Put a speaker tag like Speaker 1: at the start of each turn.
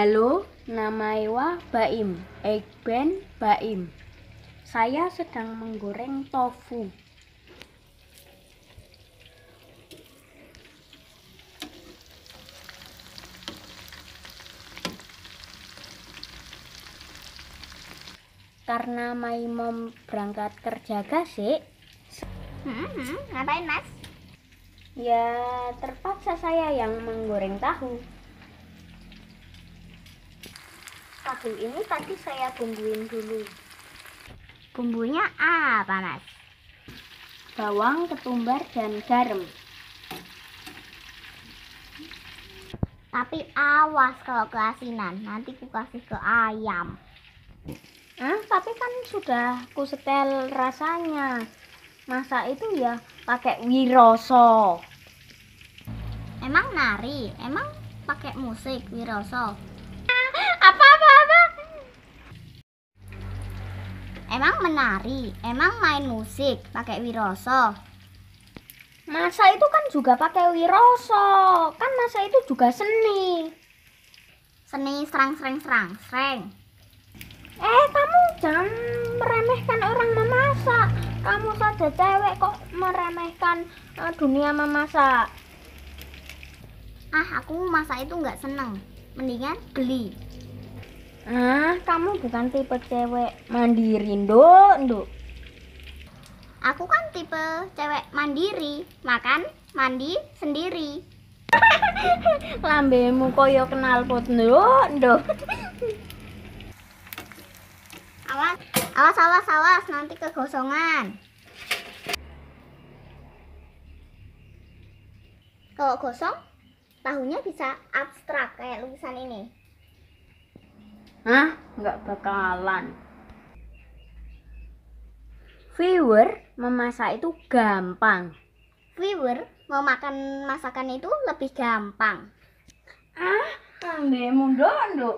Speaker 1: Halo, nama Ewa Baim. Ik ben Baim. Saya sedang menggoreng tofu. Karena my mom berangkat kerja gasik,
Speaker 2: Hmm, ngapain mas?
Speaker 1: ya terpaksa saya yang menggoreng tahu. Tahu ini tadi saya bumbuin dulu.
Speaker 2: Bumbunya apa mas?
Speaker 1: bawang, ketumbar, dan garam.
Speaker 2: Tapi awas kalau keasinan, nanti ku kasih ke ayam.
Speaker 1: Ah, tapi kan sudah ku setel rasanya. Masa itu ya pakai wiroso.
Speaker 2: Emang nari, emang pakai musik Wiroso. Menari, emang main musik pakai Wiroso.
Speaker 1: Masa itu kan juga pakai wiroso. Kan masa itu juga seni.
Speaker 2: Seni serang serang serang serang.
Speaker 1: Eh, kamu jangan meremehkan orang memasak. Kamu saja cewek kok meremehkan eh, dunia memasak.
Speaker 2: Ah, aku masak itu nggak seneng. Mendingan beli.
Speaker 1: Ah, kamu bukan tipe cewek mandiri, nduk, nduk.
Speaker 2: Aku kan tipe cewek mandiri, makan mandi sendiri.
Speaker 1: Lambemu koyo kenal pot, nduk, nduk.
Speaker 2: Awas, awas, awas, awas, nanti kegosongan. Kalau gosong, tahunya bisa abstrak kayak lukisan ini.
Speaker 1: Hah? Nggak bakalan. Viewer memasak itu gampang.
Speaker 2: Viewer mau makan masakan itu lebih gampang.
Speaker 1: Ah, nduk, nduk.